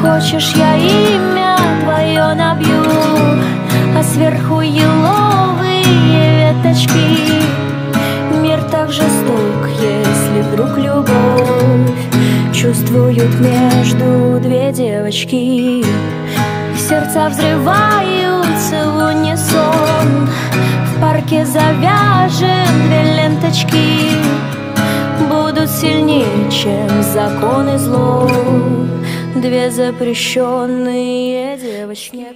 Хочешь, я имя твое набью А сверху еловые веточки. Мир так жесток, если вдруг любовь Чувствуют между две девочки. Сердца взрываются в унисон В парке завяжем две ленточки. Будут сильнее, чем закон и зло Две запрещенные девочки